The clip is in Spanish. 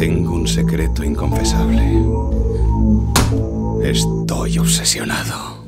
Tengo un secreto inconfesable. Estoy obsesionado.